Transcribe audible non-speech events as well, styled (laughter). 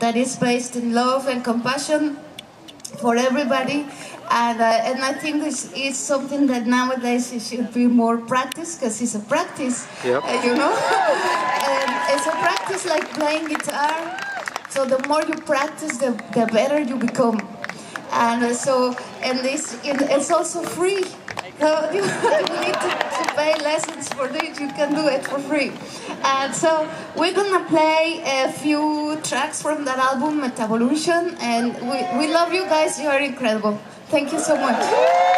that is based in love and compassion for everybody. And, uh, and I think it's, it's something that nowadays it should be more practiced because it's a practice, Yep. uh, you know? (laughs) and it's a practice like playing guitar. So the more you practice, the, the better you become. And uh, so, and this, it, it's also free. (laughs) So you don't need to, to pay lessons for this, you can do it for free. And so we're gonna play a few tracks from that album, Mettavolution, and we, we love you guys, you are incredible. Thank you so much.